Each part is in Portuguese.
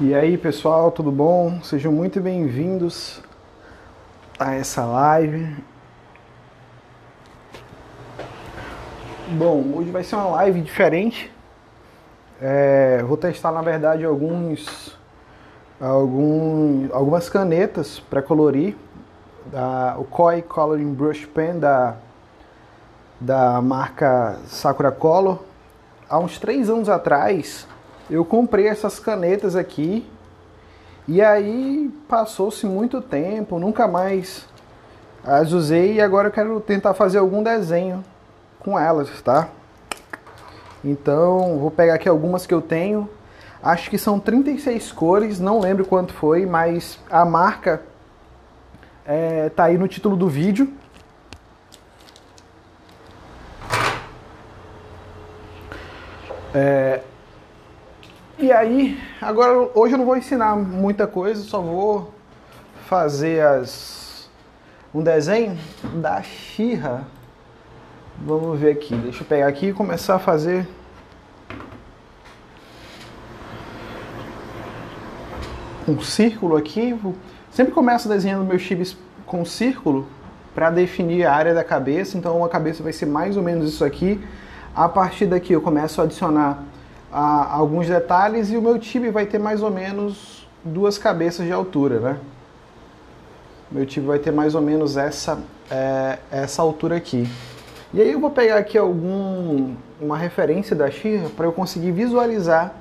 E aí pessoal, tudo bom? Sejam muito bem-vindos a essa live. Bom, hoje vai ser uma live diferente. É, vou testar na verdade alguns, algum, algumas canetas para colorir. Da, o Koi Coloring Brush Pen da, da marca Sakura Color. Há uns três anos atrás eu comprei essas canetas aqui e aí passou-se muito tempo, nunca mais as usei e agora eu quero tentar fazer algum desenho com elas, tá? Então, vou pegar aqui algumas que eu tenho. Acho que são 36 cores, não lembro quanto foi, mas a marca é, tá aí no título do vídeo. É, e aí, agora hoje eu não vou ensinar muita coisa, só vou fazer as um desenho da Xirra. Vamos ver aqui, deixa eu pegar aqui e começar a fazer um círculo aqui. Sempre começo desenhando meus chibis com círculo para definir a área da cabeça. Então a cabeça vai ser mais ou menos isso aqui. A partir daqui eu começo a adicionar a, alguns detalhes e o meu time vai ter mais ou menos duas cabeças de altura, né? Meu time vai ter mais ou menos essa, é, essa altura aqui. E aí eu vou pegar aqui algum, uma referência da Xirra para eu conseguir visualizar.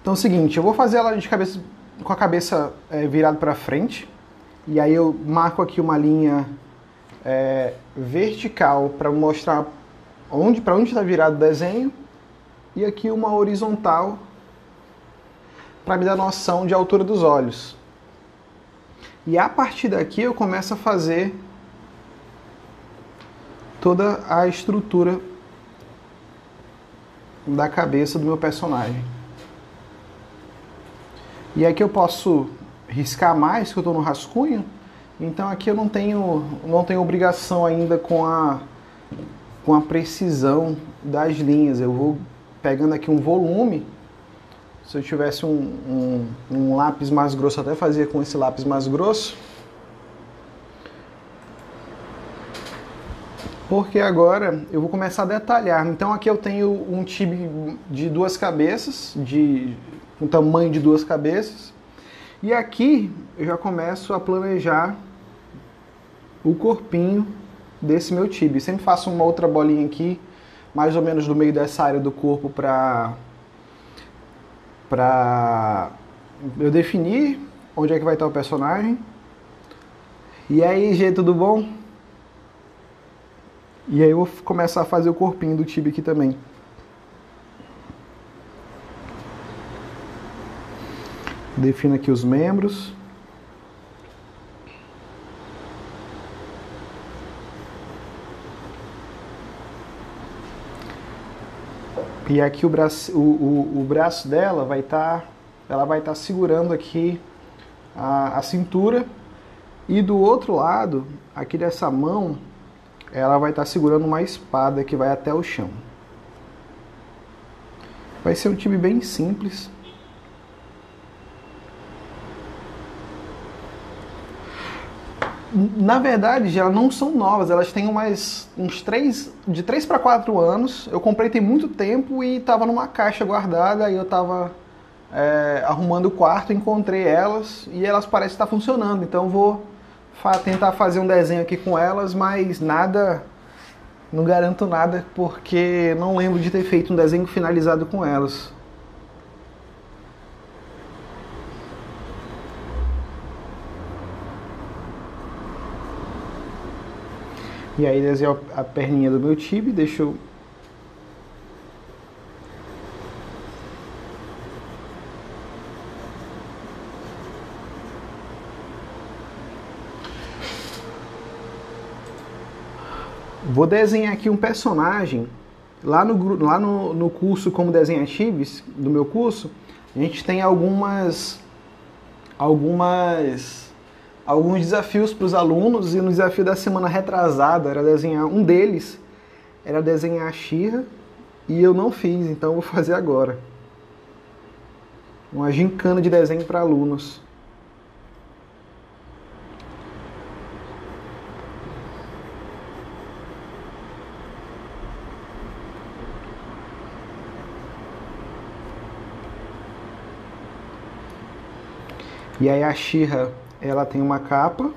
Então é o seguinte, eu vou fazer ela de cabeça, com a cabeça é, virada para frente. E aí eu marco aqui uma linha é, vertical para mostrar onde para onde está virado o desenho e aqui uma horizontal para me dar noção de altura dos olhos. E a partir daqui eu começo a fazer toda a estrutura da cabeça do meu personagem. E aqui eu posso riscar mais, que eu estou no rascunho. Então aqui eu não tenho, não tenho obrigação ainda com a, com a precisão das linhas. Eu vou pegando aqui um volume, se eu tivesse um, um, um lápis mais grosso, até fazia com esse lápis mais grosso. Porque agora eu vou começar a detalhar. Então aqui eu tenho um tibe de duas cabeças, de um tamanho de duas cabeças. E aqui eu já começo a planejar o corpinho desse meu tibe. Sempre faço uma outra bolinha aqui mais ou menos do meio dessa área do corpo para para eu definir onde é que vai estar o personagem. E aí, G, tudo bom? E aí eu vou começar a fazer o corpinho do Tibi aqui também. Defino aqui os membros. E aqui o braço, o, o, o braço dela vai estar, tá, ela vai estar tá segurando aqui a, a cintura e do outro lado, aqui dessa mão, ela vai estar tá segurando uma espada que vai até o chão. Vai ser um time bem simples. Na verdade, elas não são novas, elas têm umas, uns três, de 3 para 4 anos. Eu comprei tem muito tempo e estava numa caixa guardada, aí eu estava é, arrumando o quarto, encontrei elas e elas parecem estar funcionando. Então vou fa tentar fazer um desenho aqui com elas, mas nada, não garanto nada porque não lembro de ter feito um desenho finalizado com elas. E aí desenho a perninha do meu tibi, deixo eu Vou desenhar aqui um personagem. Lá no, lá no, no curso Como Desenhar Chibis, do meu curso, a gente tem algumas algumas alguns desafios para os alunos e no desafio da semana retrasada era desenhar um deles era desenhar a Xirra e eu não fiz, então vou fazer agora. uma gincana de desenho para alunos. E aí a Xirra, ela tem uma capa.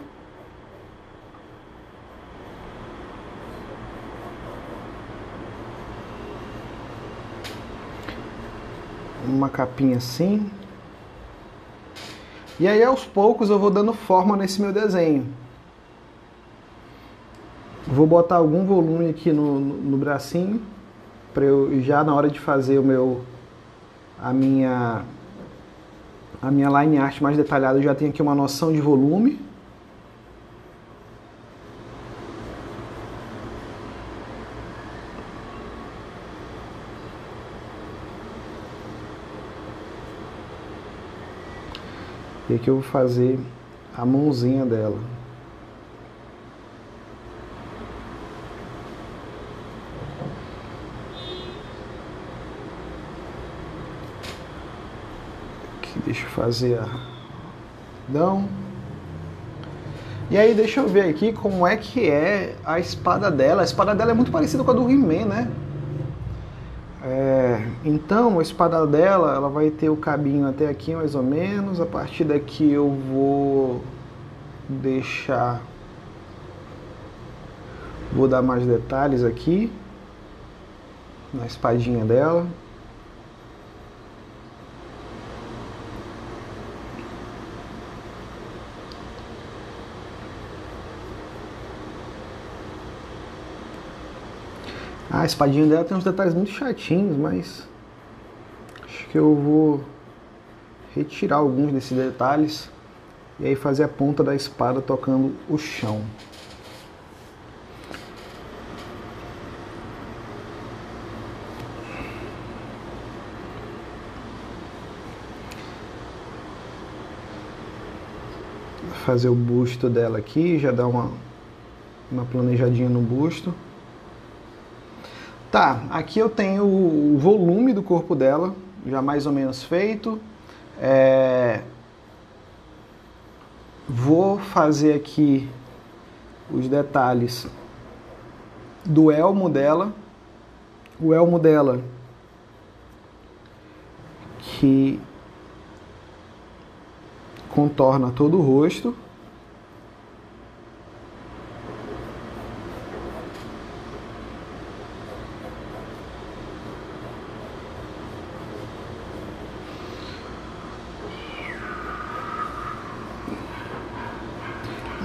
Uma capinha assim. E aí aos poucos eu vou dando forma nesse meu desenho. Vou botar algum volume aqui no, no, no bracinho para eu já na hora de fazer o meu a minha a minha line art mais detalhada, eu já tenho aqui uma noção de volume. E aqui eu vou fazer a mãozinha dela. Fazer. Não. E aí, deixa eu ver aqui como é que é a espada dela. A espada dela é muito parecida com a do He-Man, né? É, então, a espada dela, ela vai ter o cabinho até aqui mais ou menos. A partir daqui eu vou deixar... Vou dar mais detalhes aqui na espadinha dela. A espadinha dela tem uns detalhes muito chatinhos, mas acho que eu vou retirar alguns desses detalhes e aí fazer a ponta da espada tocando o chão. Fazer o busto dela aqui, já dar uma, uma planejadinha no busto. Tá, aqui eu tenho o volume do corpo dela, já mais ou menos feito. É... Vou fazer aqui os detalhes do elmo dela. O elmo dela que contorna todo o rosto.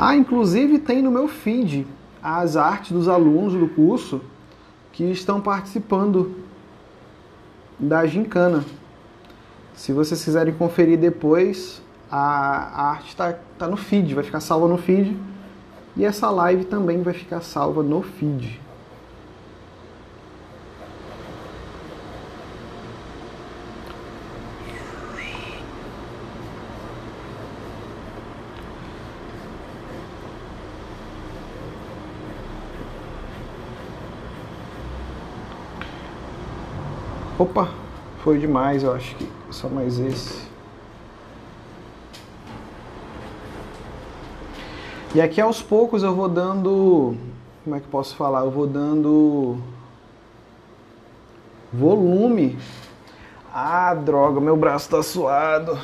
Ah, inclusive tem no meu feed as artes dos alunos do curso que estão participando da gincana. Se vocês quiserem conferir depois, a, arte está tá no feed, vai ficar salva no feed. E essa live também vai ficar salva no feed. Opa, foi demais, eu acho que só mais esse. E aqui aos poucos eu vou dando, como é que posso falar? Eu vou dando volume. Ah, droga, meu braço tá suado.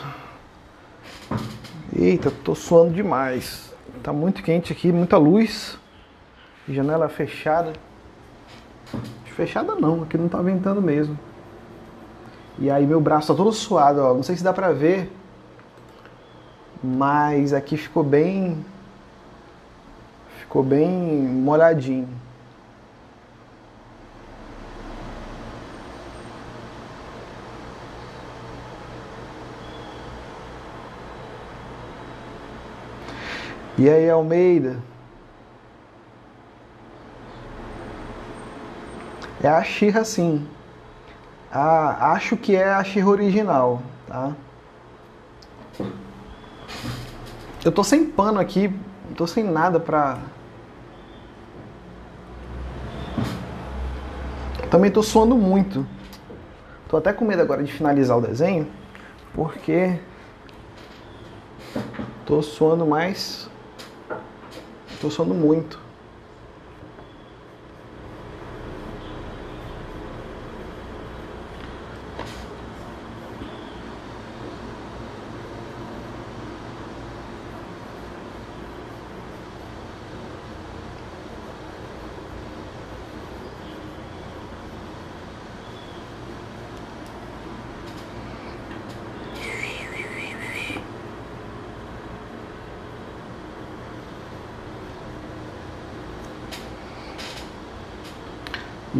Eita, tô suando demais. Tá muito quente aqui, muita luz. Janela fechada. Fechada não, aqui não tá ventando mesmo. E aí meu braço tá todo suado, ó. Não sei se dá pra ver, mas aqui ficou bem ficou bem molhadinho. E aí, Almeida? É a Xirra sim. Ah, acho que é a Xirra original, tá? Eu tô sem pano aqui, tô sem nada pra... Também tô suando muito. Tô até com medo agora de finalizar o desenho, porque tô suando mais, tô suando muito.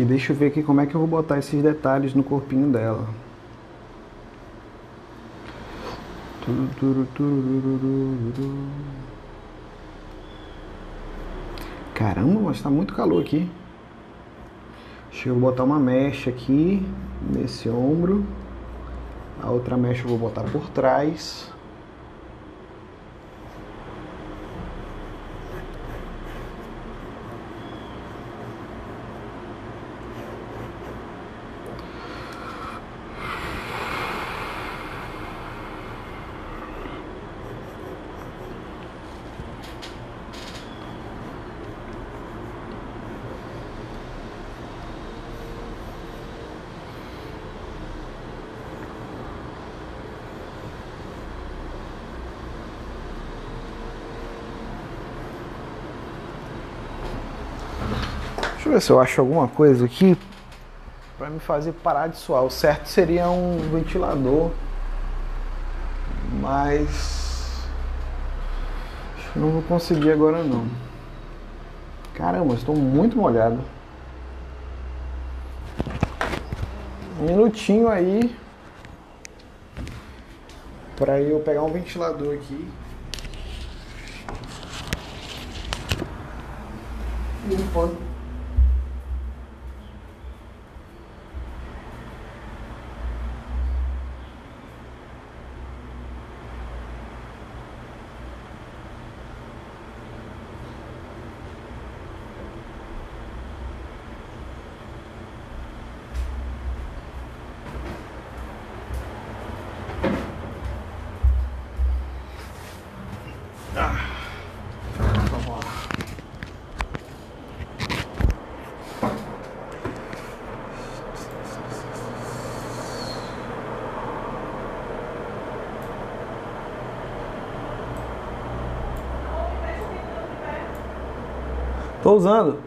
E deixa eu ver aqui como é que eu vou botar esses detalhes no corpinho dela. Caramba, mas tá muito calor aqui. Deixa eu botar uma mecha aqui nesse ombro. A outra mecha eu vou botar por trás. Se eu acho alguma coisa aqui para me fazer parar de suar. O certo seria um ventilador, mas acho que não vou conseguir agora não. Caramba, estou muito molhado. Um minutinho aí para eu pegar um ventilador aqui. Limpando. Tô usando.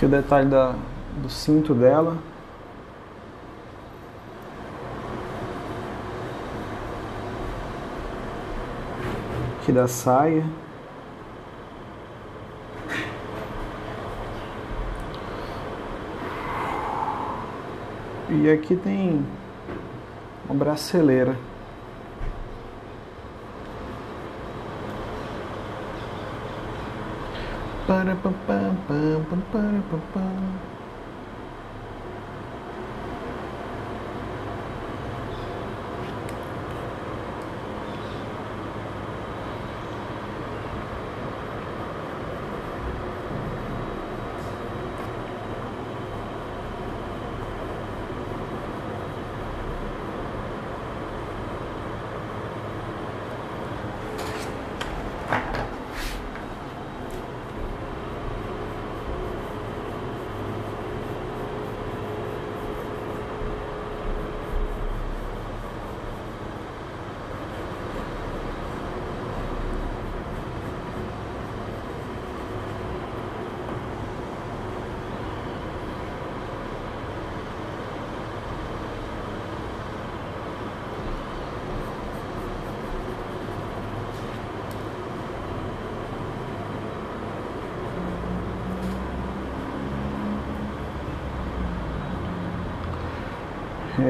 Aqui o detalhe da, do cinto dela. Aqui da saia. E aqui tem uma braceleira. Para,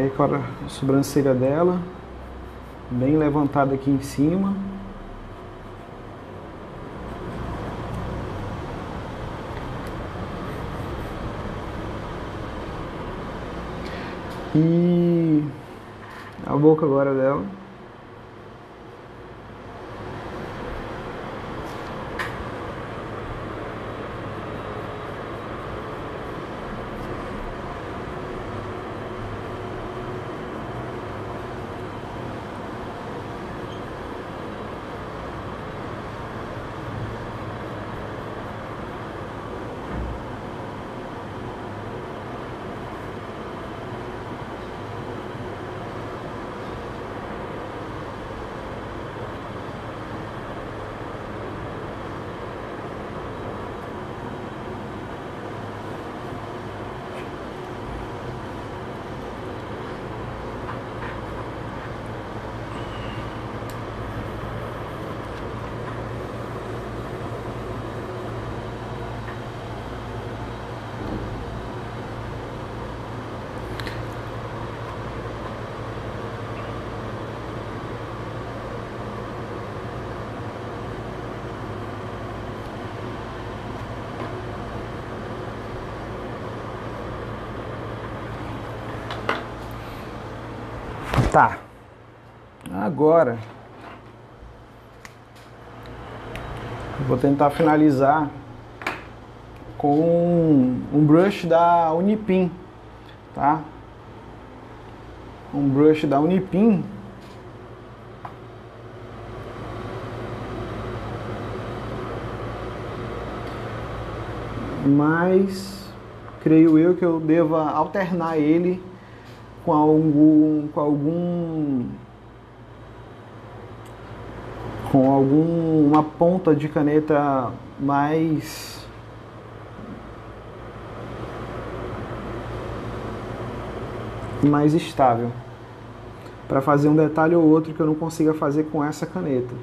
Aí agora a sobrancelha dela, bem levantada aqui em cima. E a boca agora dela. Tá. Agora vou tentar finalizar com um brush da Unipin, tá? Um brush da Unipin. Mas creio eu que eu deva alternar ele com algum com algum com alguma ponta de caneta mais mais estável para fazer um detalhe ou outro que eu não consiga fazer com essa caneta.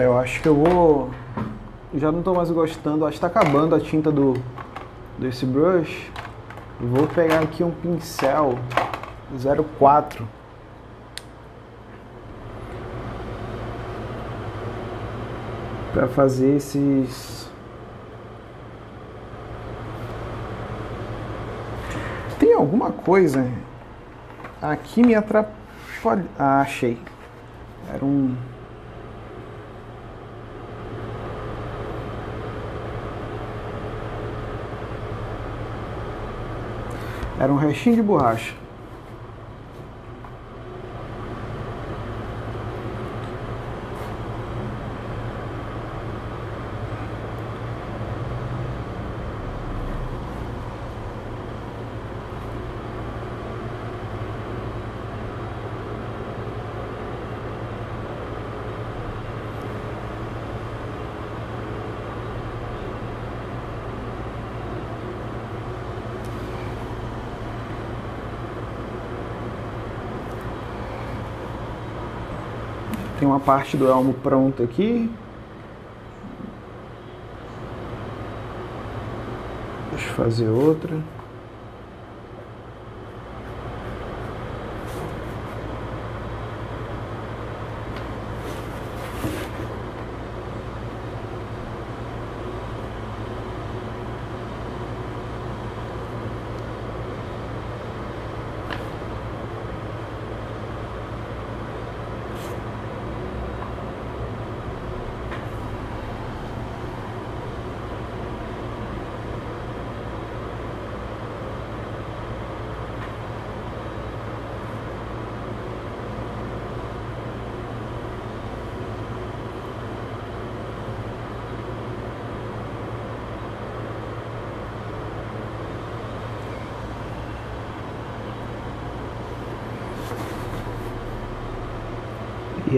É, eu acho que eu vou. Já não estou mais gostando, acho que está acabando a tinta do desse brush. Vou pegar aqui um pincel 04 para fazer esses tem alguma coisa aqui me atrapalha ah, achei era um Era um restinho de borracha. Tem uma parte do elmo pronta aqui. Deixa eu fazer outra.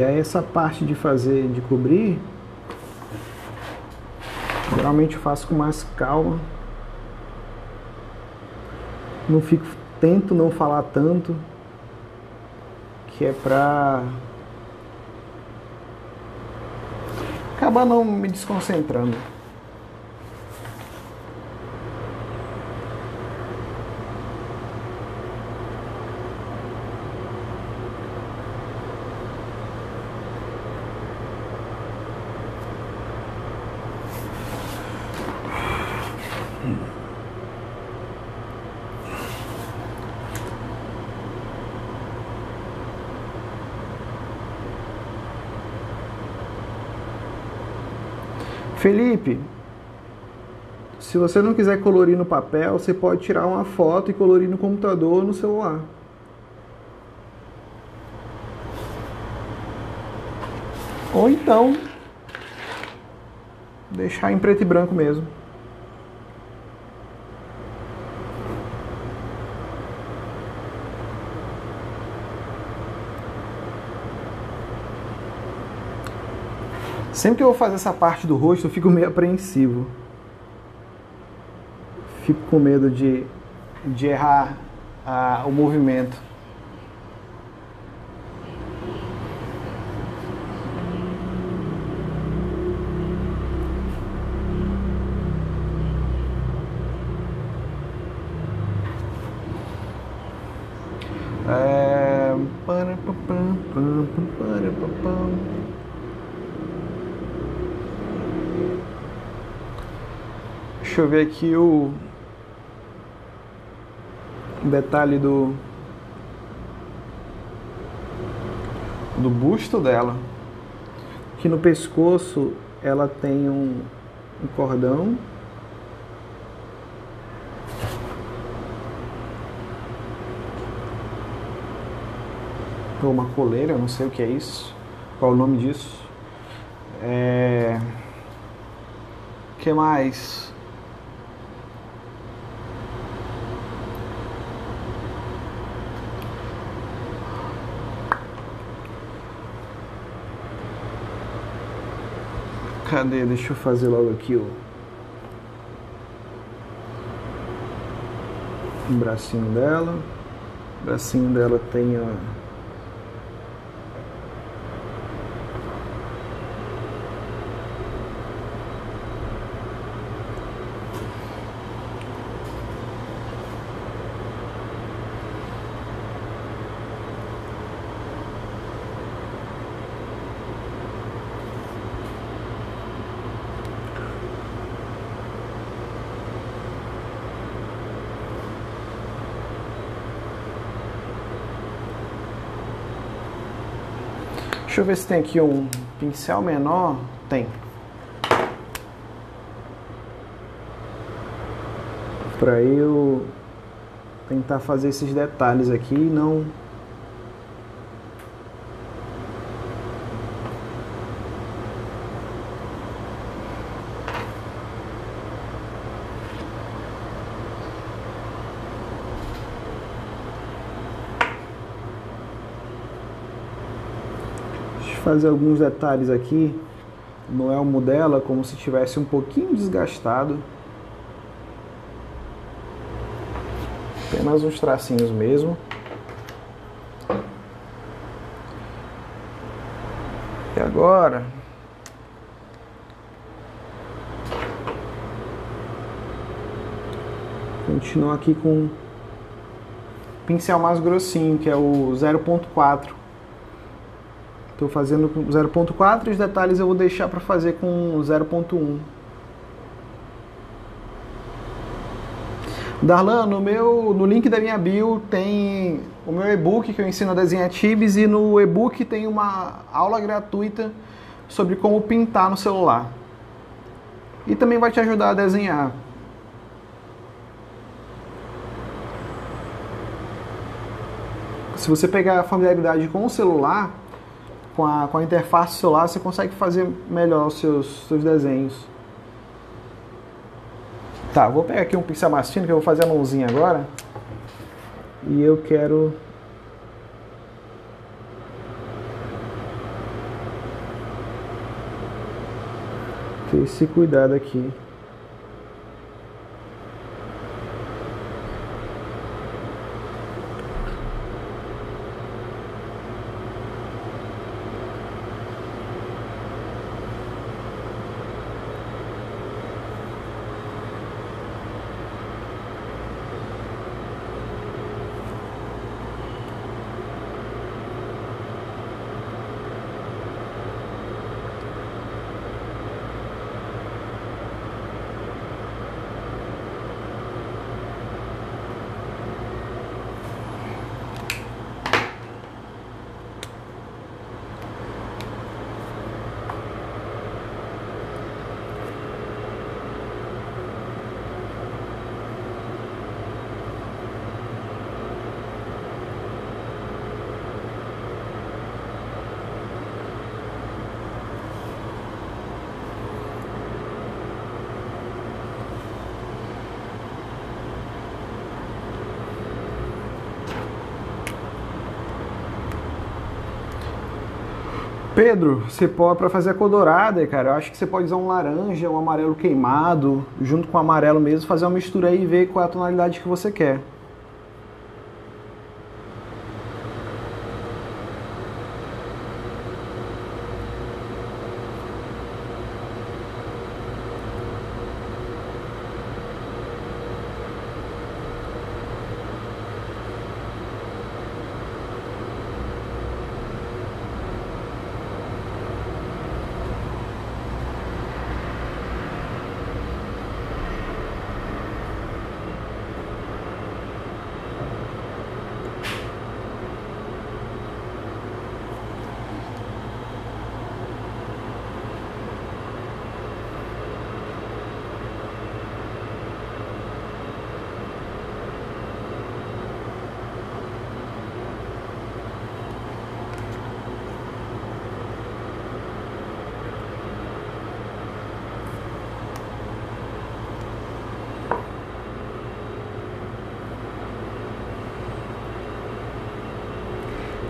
E aí essa parte de fazer, de cobrir, geralmente eu faço com mais calma. Não fico, tento não falar tanto, que é pra acabar não me desconcentrando. Felipe, se você não quiser colorir no papel, você pode tirar uma foto e colorir no computador ou no celular. Ou então, deixar em preto e branco mesmo. Sempre que eu vou fazer essa parte do rosto, eu fico meio apreensivo. Fico com medo de, de errar ah, o movimento. É... Eu ver aqui o detalhe do do busto dela. Que no pescoço ela tem um, um cordão. Ou uma coleira, não sei o que é isso. Qual o nome disso? É... Que mais? Cadê? Deixa eu fazer logo aqui o. O bracinho dela. O bracinho dela tem a. Deixa eu ver se tem aqui um pincel menor. Tem. Para eu tentar fazer esses detalhes aqui e não fazer alguns detalhes aqui no elmo dela, como se tivesse um pouquinho desgastado. Apenas uns tracinhos mesmo. E agora... Continuo aqui com pincel mais grossinho, que é o 0.4 Estou fazendo com 0.4 e os detalhes eu vou deixar para fazer com 0.1. Darlan, no, meu, no link da minha bio tem o meu e-book que eu ensino a desenhar tibes e no e-book tem uma aula gratuita sobre como pintar no celular. E também vai te ajudar a desenhar. Se você pegar a familiaridade com o celular, com a, com a interface celular, você consegue fazer melhor os seus, seus desenhos. Tá, vou pegar aqui um pixel mastino que eu vou fazer a mãozinha agora. E eu quero... Ter esse cuidado aqui. Pedro, você pode para fazer a cor dourada, cara. Eu acho que você pode usar um laranja, um amarelo queimado, junto com o amarelo mesmo, fazer uma mistura aí e ver qual é a tonalidade que você quer.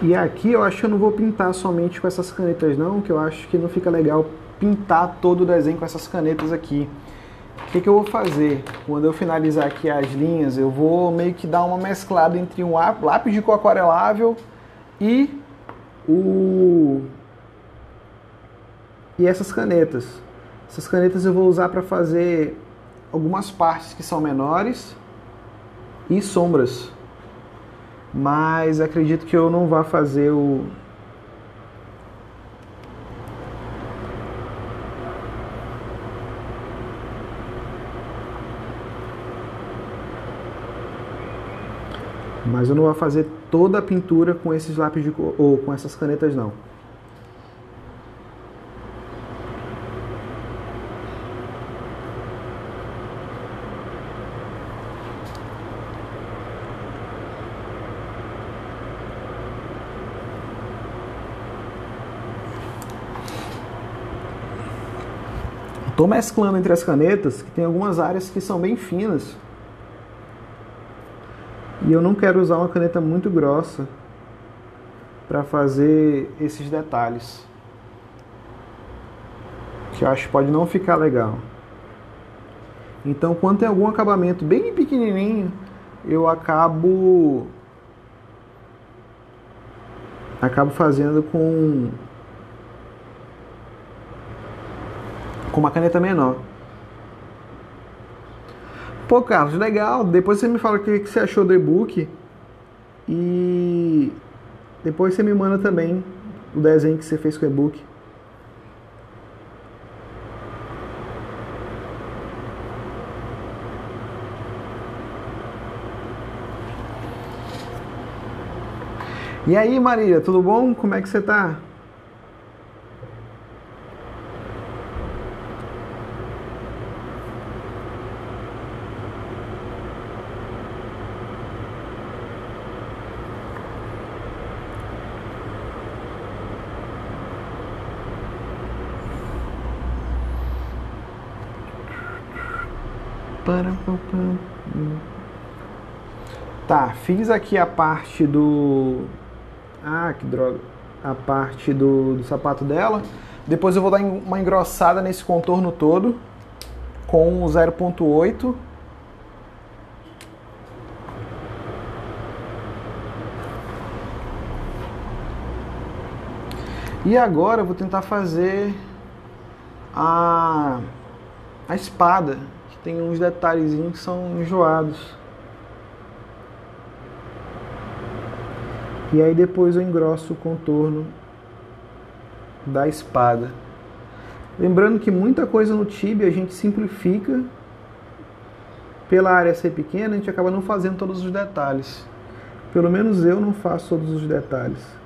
E aqui eu acho que eu não vou pintar somente com essas canetas não, que eu acho que não fica legal pintar todo o desenho com essas canetas aqui. O que, que eu vou fazer? Quando eu finalizar aqui as linhas, eu vou meio que dar uma mesclada entre um lápis de cor aquarelável e o e essas canetas. Essas canetas eu vou usar para fazer algumas partes que são menores e sombras mas acredito que eu não vá fazer o mas eu não vou fazer toda a pintura com esses lápis de cor, ou com essas canetas não. Estou mesclando entre as canetas, que tem algumas áreas que são bem finas. E eu não quero usar uma caneta muito grossa para fazer esses detalhes. Que eu acho que pode não ficar legal. Então, quando tem algum acabamento bem pequenininho, eu acabo acabo fazendo com com uma caneta menor. Pô, Carlos, legal. Depois você me fala o que você achou do e-book. E depois você me manda também o desenho que você fez com o e-book. E aí, Maria, tudo bom? Como é que você tá? Tá, fiz aqui a parte do. Ah, que droga. A parte do, do sapato dela. Depois eu vou dar uma engrossada nesse contorno todo com o 0.8. E agora eu vou tentar fazer a, a espada, tem uns detalhezinhos que são enjoados. E aí depois eu engrosso o contorno da espada. Lembrando que muita coisa no Tibia a gente simplifica. Pela área ser pequena, a gente acaba não fazendo todos os detalhes. Pelo menos eu não faço todos os detalhes.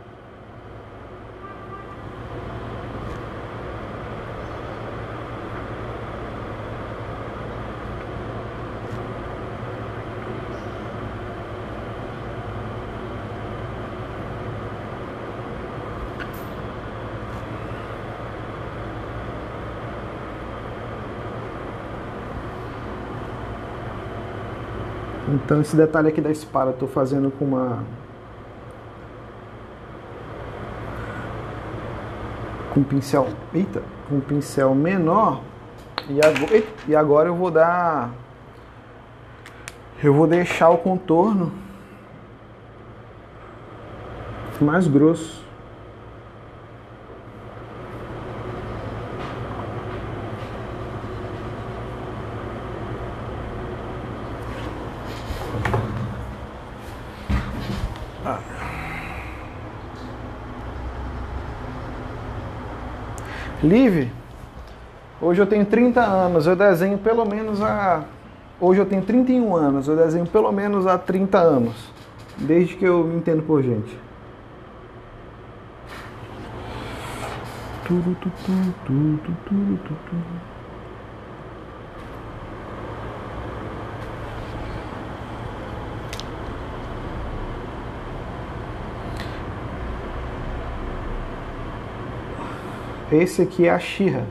Então esse detalhe aqui da espada eu estou fazendo com uma com um pincel, eita, com um pincel menor e agora, e agora eu vou dar eu vou deixar o contorno mais grosso. Live, hoje eu tenho 30 anos, eu desenho pelo menos há. Hoje eu tenho 31 anos, eu desenho pelo menos há 30 anos, desde que eu me entendo por gente. Tudo, tudo, tudo, tudo, tudo, tudo. Esse aqui é a Xirra.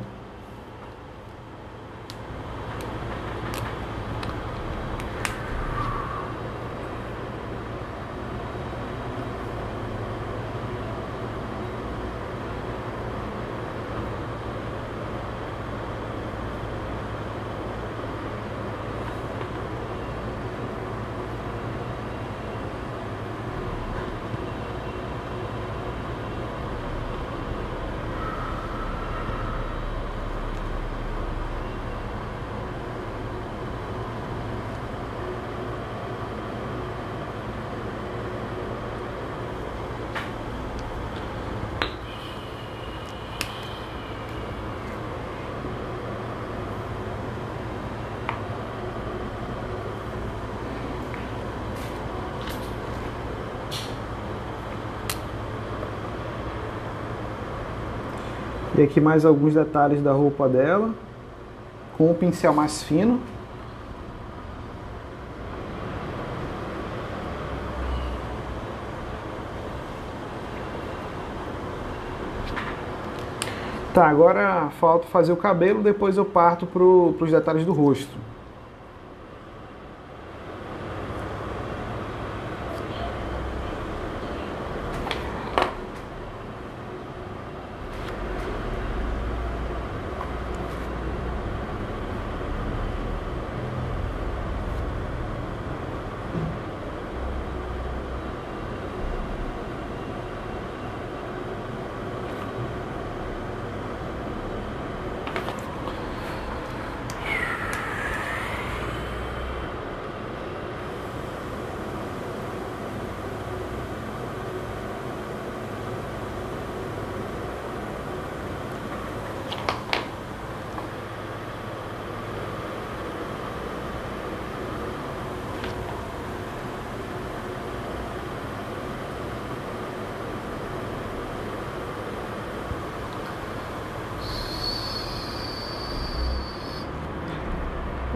E aqui mais alguns detalhes da roupa dela, com o pincel mais fino. Tá, agora falta fazer o cabelo, depois eu parto para os detalhes do rosto.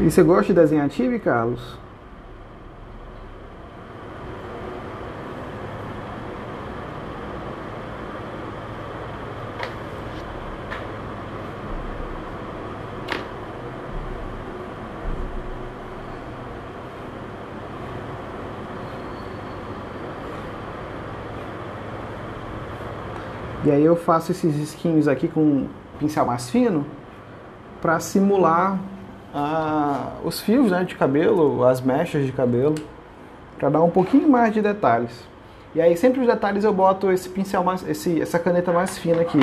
E você gosta de desenhar tibi, Carlos? E E aí eu faço esses risquinhos aqui com um pincel mais fino para simular ah, os fios né, de cabelo, as mechas de cabelo, para dar um pouquinho mais de detalhes. E aí sempre os detalhes eu boto esse pincel mais, esse, essa caneta mais fina aqui.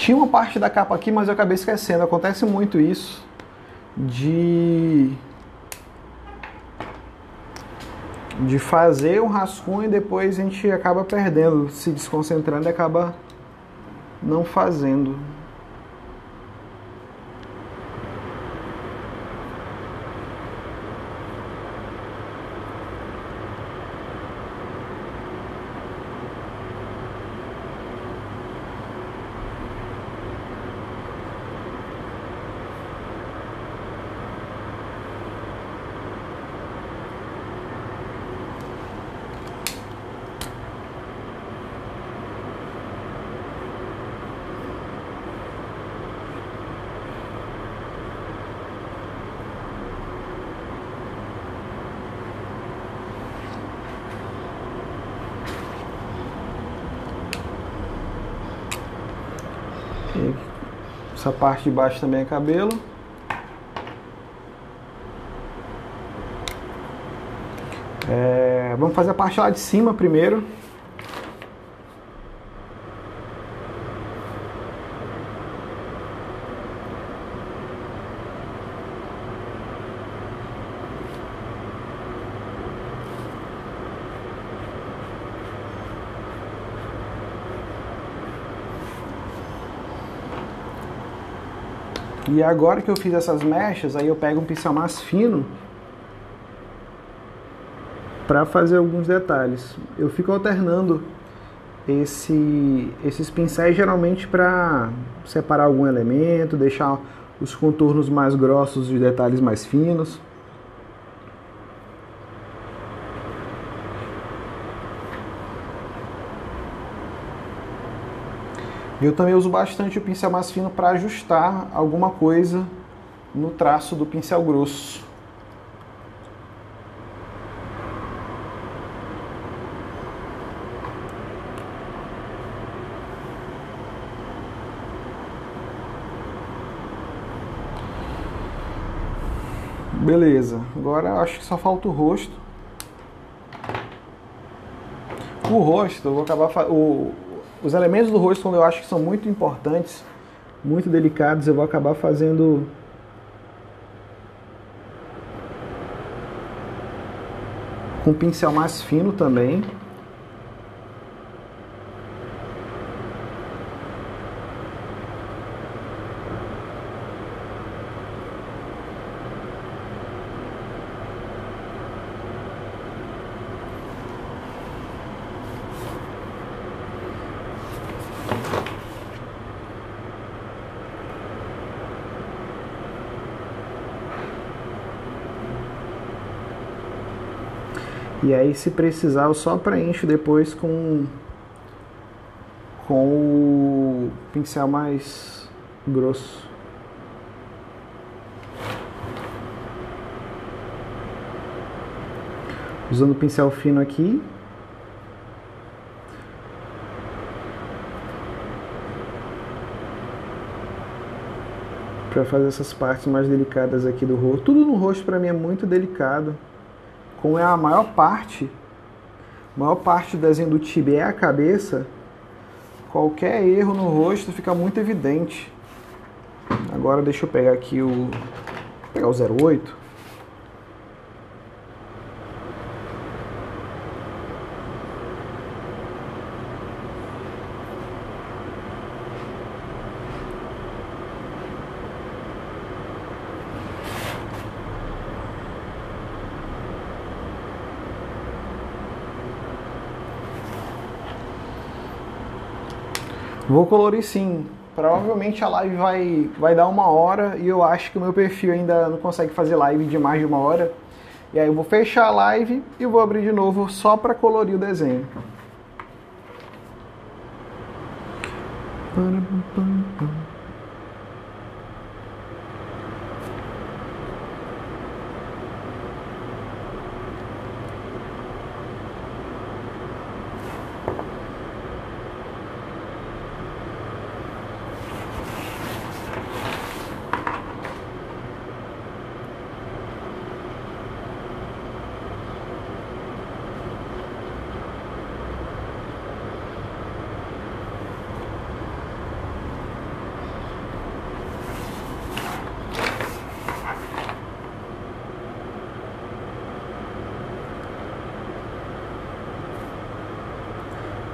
Tinha uma parte da capa aqui, mas eu acabei esquecendo. Acontece muito isso de de fazer um rascunho e depois a gente acaba perdendo, se desconcentrando e acaba não fazendo. Essa parte de baixo também é cabelo. É, vamos fazer a parte lá de cima primeiro. E agora que eu fiz essas mechas, aí eu pego um pincel mais fino para fazer alguns detalhes. Eu fico alternando esse, esses pincéis geralmente para separar algum elemento, deixar os contornos mais grossos e detalhes mais finos. Eu também uso bastante o pincel mais fino para ajustar alguma coisa no traço do pincel grosso. Beleza, agora acho que só falta o rosto. O rosto, eu vou acabar o, os elementos do rosto, eu acho que são muito importantes, muito delicados, eu vou acabar fazendo com um pincel mais fino também. E aí se precisar eu só preencho depois com com o pincel mais grosso. Usando o pincel fino aqui. Para fazer essas partes mais delicadas aqui do rosto. Tudo no rosto para mim é muito delicado como é a maior parte, maior parte do desenho do tibia é a cabeça, qualquer erro no rosto fica muito evidente. Agora deixa eu pegar aqui o pegar o 08. Vou colorir sim. Provavelmente a live vai, vai dar uma hora e eu acho que o meu perfil ainda não consegue fazer live de mais de uma hora. E aí eu vou fechar a live e vou abrir de novo só para colorir o desenho.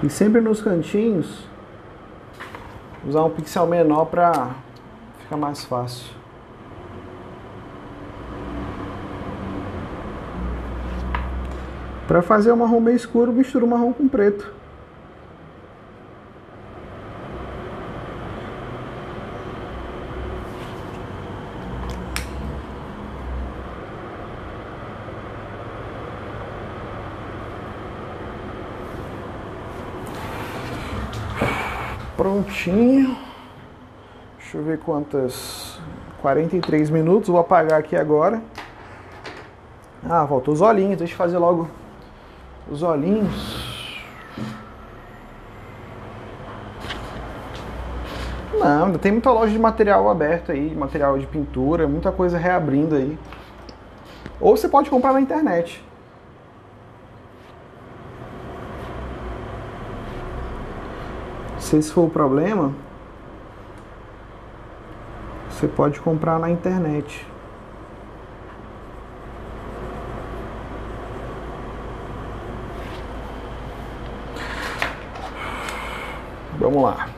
E sempre nos cantinhos, usar um pixel menor para ficar mais fácil. Para fazer o marrom bem escuro, misturo o marrom com preto. Prontinho. Deixa eu ver quantas. 43 minutos. Vou apagar aqui agora. Ah, faltou os olhinhos. Deixa eu fazer logo os olhinhos. Não, ainda tem muita loja de material aberto aí, material de pintura, muita coisa reabrindo aí. Ou você pode comprar na internet. Se esse for o problema, você pode comprar na internet. Vamos lá.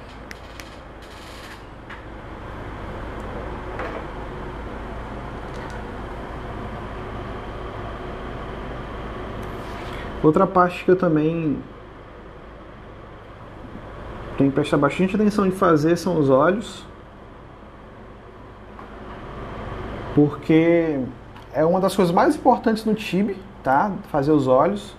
Outra parte que eu também tem que prestar bastante atenção de fazer são os olhos. Porque é uma das coisas mais importantes no Tibi, tá? Fazer os olhos.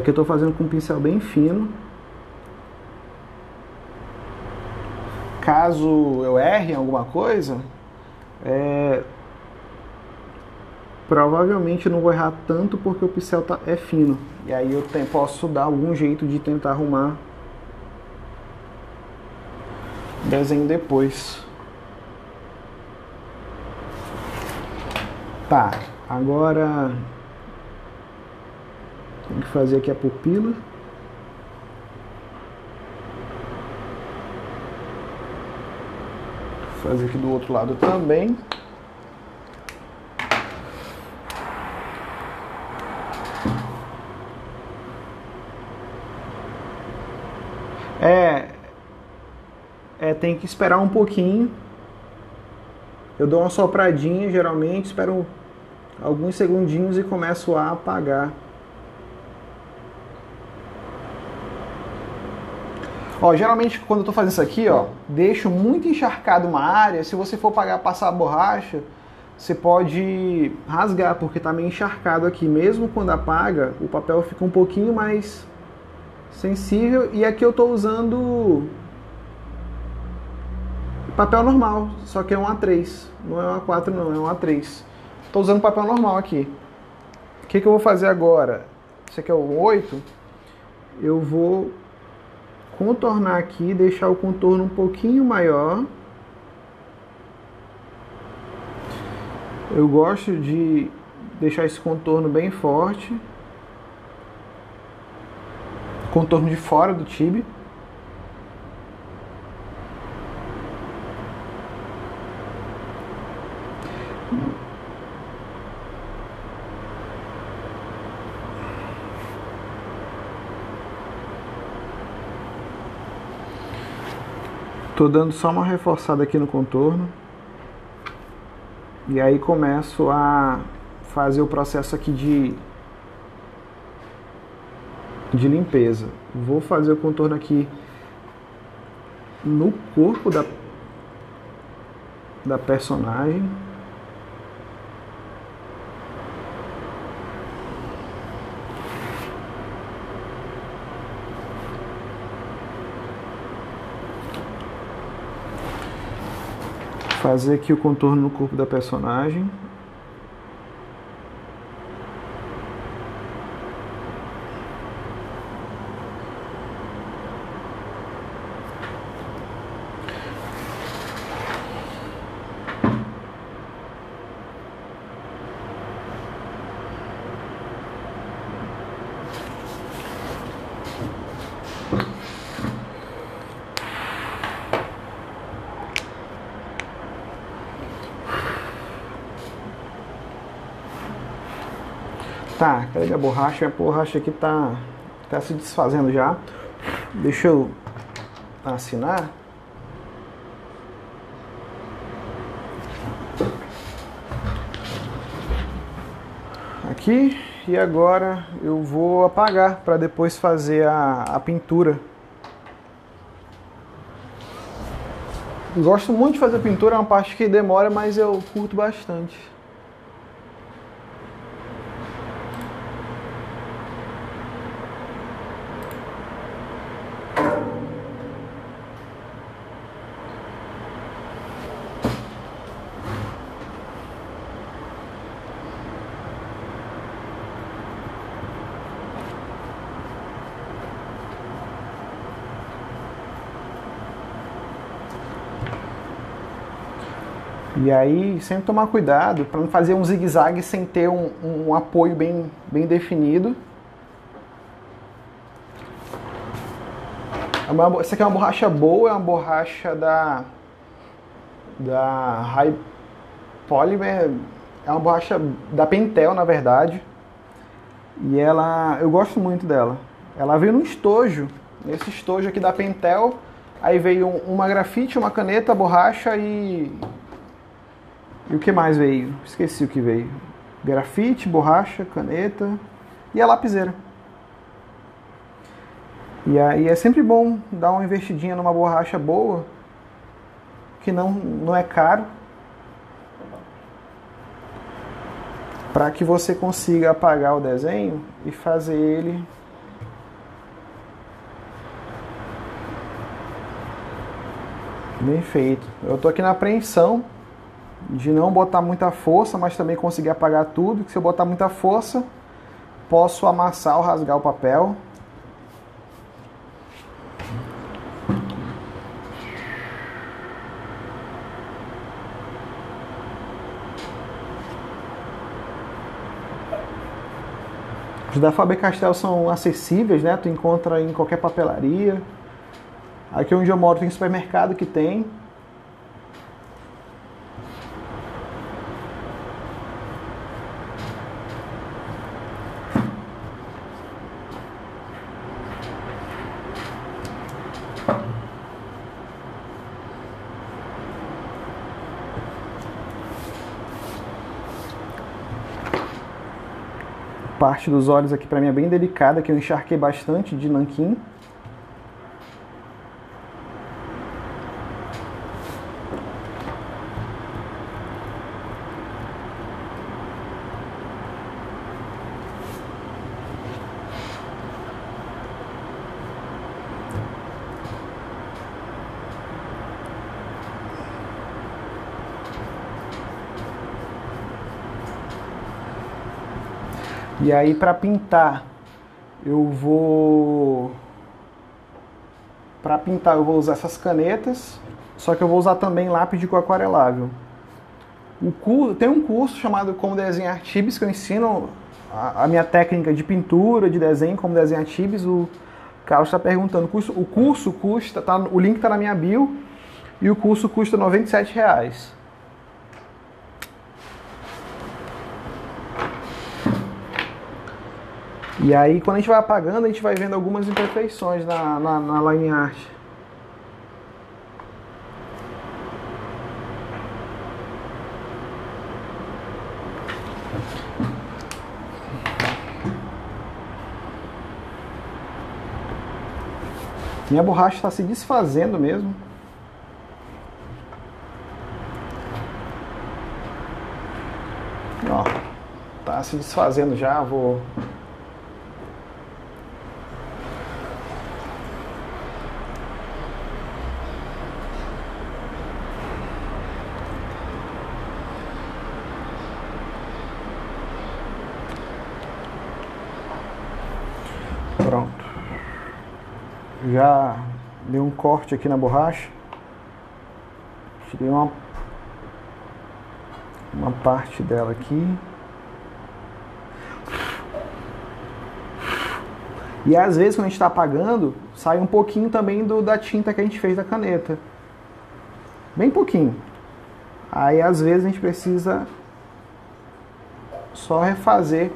Aqui eu estou fazendo com um pincel bem fino. Caso eu erre em alguma coisa, é... provavelmente não vou errar tanto porque o pincel tá, é fino. E aí eu tem, posso dar algum jeito de tentar arrumar desenho depois. Tá, agora fazer aqui a pupila. Fazer aqui do outro lado também. É, é, tem que esperar um pouquinho. Eu dou uma sopradinha, geralmente, espero alguns segundinhos e começo a apagar. Ó, geralmente quando eu tô fazendo isso aqui, ó, deixo muito encharcado uma área, se você for pagar, passar a borracha, você pode rasgar, porque tá meio encharcado aqui. Mesmo quando apaga, o papel fica um pouquinho mais sensível. E aqui eu tô usando papel normal, só que é um A3. Não é um A4 não, é um A3. Tô usando papel normal aqui. O que, que eu vou fazer agora? Esse aqui é o 8. Eu vou contornar aqui, deixar o contorno um pouquinho maior. Eu gosto de deixar esse contorno bem forte. Contorno de fora do tibe. Tô dando só uma reforçada aqui no contorno. E aí começo a fazer o processo aqui de de limpeza. Vou fazer o contorno aqui no corpo da da personagem. Fazer aqui o contorno no corpo da personagem. Tá, cadê a borracha? A borracha aqui tá, tá se desfazendo já. Deixa eu assinar. Aqui e agora eu vou apagar para depois fazer a, a pintura. Gosto muito de fazer pintura, é uma parte que demora, mas eu curto bastante. E aí, sempre tomar cuidado para não fazer um zigue-zague sem ter um, um, apoio bem, bem definido. É essa aqui é uma borracha boa, é uma borracha da, da High Polymer, é uma borracha da Pentel, na verdade. E ela, eu gosto muito dela. Ela veio num estojo, esse estojo aqui da Pentel. Aí veio uma grafite, uma caneta, borracha e e o que mais veio? Esqueci o que veio. Grafite, borracha, caneta e a lapiseira. E aí é sempre bom dar uma investidinha numa borracha boa, que não, não é caro, para que você consiga apagar o desenho e fazer ele bem feito. Eu estou aqui na apreensão de não botar muita força, mas também conseguir apagar tudo, que se eu botar muita força, posso amassar ou rasgar o papel. Os da Faber-Castell são acessíveis, né? Tu encontra em qualquer papelaria. Aqui onde eu moro tem supermercado que tem. Parte dos olhos aqui para mim é bem delicada, que eu encharquei bastante de nanquim. E aí para pintar, eu vou para pintar eu vou usar essas canetas, só que eu vou usar também lápis de cor aquarelável. Curso, tem um curso chamado Como Desenhar Tibes que eu ensino a, a, minha técnica de pintura, de desenho, como desenhar tibes. O Carlos está perguntando, o curso, o curso custa, tá, o link está na minha bio, e o curso custa 97 reais. E aí, quando a gente vai apagando, a gente vai vendo algumas imperfeições na, na, na line art. Minha borracha está se desfazendo mesmo. Ó, tá se desfazendo já, vou Já dei um corte aqui na borracha. Tirei uma, uma parte dela aqui. E às vezes quando a gente está apagando, sai um pouquinho também do, da tinta que a gente fez da caneta. Bem pouquinho. Aí às vezes a gente precisa só refazer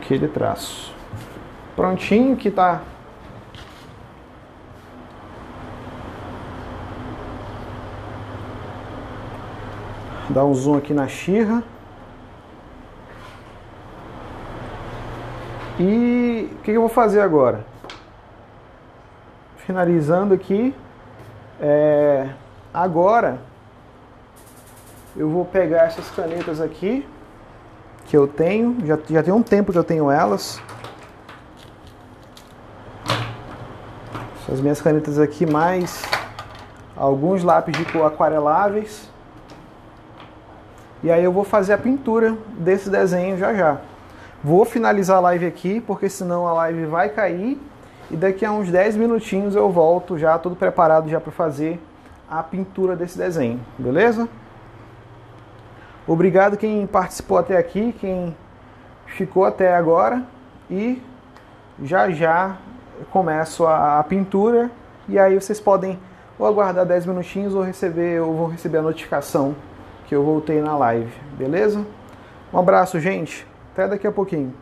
aquele traço. Prontinho que tá Dá um zoom aqui na xirra. E o que, eu vou fazer agora? Finalizando aqui. É, agora eu vou pegar essas canetas aqui que eu tenho, já, já tem um tempo que eu tenho elas. Essas minhas canetas aqui, mais alguns lápis de cor aquareláveis. E aí eu vou fazer a pintura desse desenho já já. Vou finalizar a live aqui, porque senão a live vai cair. E daqui a uns 10 minutinhos eu volto já, tudo preparado já para fazer a pintura desse desenho, beleza? Obrigado quem participou até aqui, quem ficou até agora e já já começo a, a pintura e aí vocês podem ou aguardar 10 minutinhos ou receber ou vão receber a notificação que eu voltei na live, beleza? Um abraço, gente. Até daqui a pouquinho.